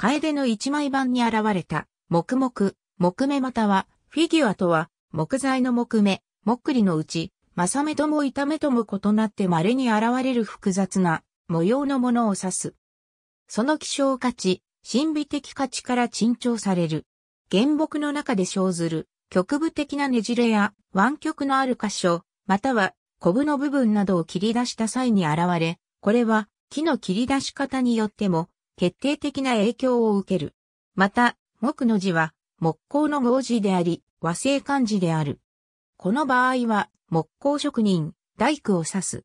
楓の一枚版に現れた、木木、木目または、フィギュアとは、木材の木目、木里のうち、正目とも板目とも異なって稀に現れる複雑な模様のものを指す。その希少価値、神秘的価値から珍重される。原木の中で生ずる、局部的なねじれや湾曲のある箇所、または、コブの部分などを切り出した際に現れ、これは木の切り出し方によっても決定的な影響を受ける。また、木の字は木工の合字であり、和製漢字である。この場合は木工職人、大工を指す。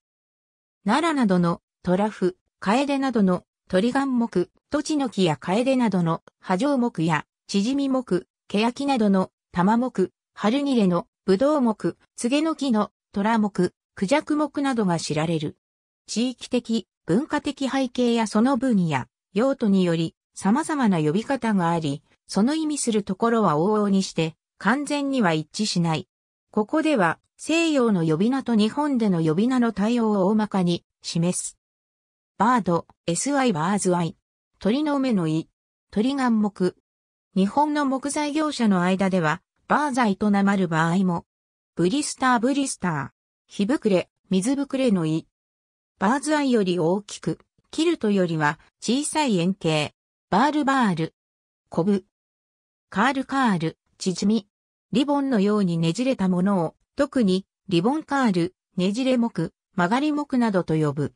奈良などのトラフ、カエデなどの鳥眼木、土地の木やカエデなどの波状木や縮み木、ケヤキなどの玉木、春ニレのブドウ木、ツゲの木の虎木、クジャク木などが知られる。地域的、文化的背景やその分野、用途により様々な呼び方があり、その意味するところは往々にして完全には一致しない。ここでは西洋の呼び名と日本での呼び名の対応を大まかに示す。バード、SI バーズアイ。鳥の目の意。鳥眼目。日本の木材業者の間では、バーザイと名まる場合も。ブリスターブリスター。火膨れ、水膨れの意。バーズアイより大きく、キルトよりは小さい円形。バールバール。コブ。カールカール、縮み。リボンのようにねじれたものを、特に、リボンカール、ねじれ木、曲がり木などと呼ぶ。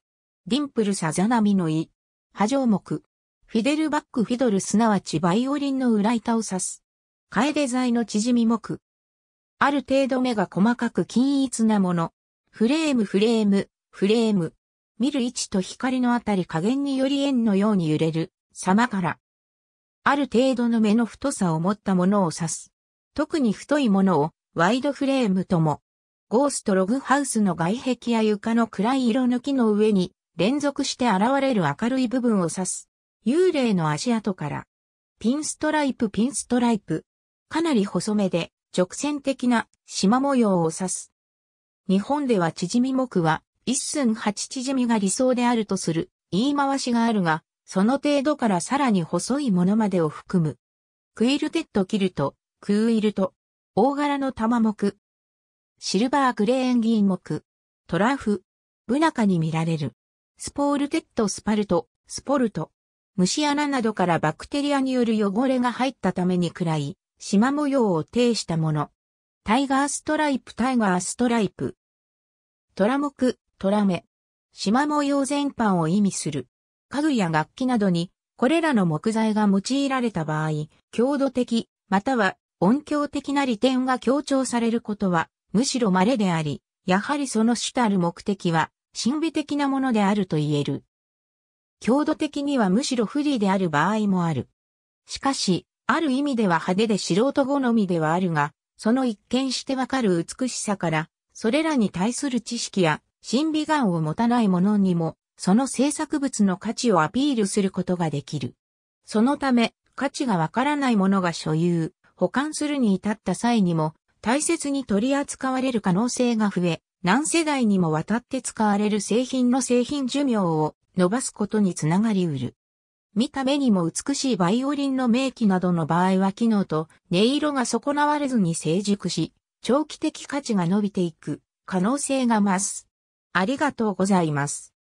ディンプルさざ波の意。波状木。フィデルバックフィドルすなわちバイオリンの裏板を指す。カエデ材の縮み木。ある程度目が細かく均一なもの。フレームフレーム、フレーム。見る位置と光のあたり加減により円のように揺れる、様から。ある程度の目の太さを持ったものを指す。特に太いものをワイドフレームとも。ゴーストログハウスの外壁や床の暗い色抜きの上に連続して現れる明るい部分を指す。幽霊の足跡から。ピンストライプピンストライプ。かなり細めで直線的な縞模様を指す。日本では縮み目は一寸八縮みが理想であるとする言い回しがあるが、その程度からさらに細いものまでを含む。クイルテッドキルト、クーイルト、大柄の玉木、シルバーグレーン銀木、トラフ、ブナ科に見られる。 spalted スパルト、スポルト。虫穴などからバクテリアによる汚れが入ったために暗い、縞模様を呈したもの。タイガーストライプ tiger stripe。トラ木、トラメ。縞模様全般を意味する。家具や楽器などに、これらの木材が用いられた場合、強度的、または音響的な利点が強調されることは、むしろ稀であり、やはりその主たる目的は、神秘的なものであると言える。強度的にはむしろ不利である場合もある。しかし、ある意味では派手で素人好みではあるが、その一見してわかる美しさから、それらに対する知識や神秘眼を持たない者にも、その制作物の価値をアピールすることができる。そのため、価値がわからない者が所有、保管するに至った際にも、大切に取り扱われる可能性が増え、何世代にもわたって使われる製品の製品寿命を伸ばすことにつながりうる。見た目にも美しいバイオリンの名機などの場合は機能と音色が損なわれずに成熟し、長期的価値が伸びていく可能性が増す。ありがとうございます。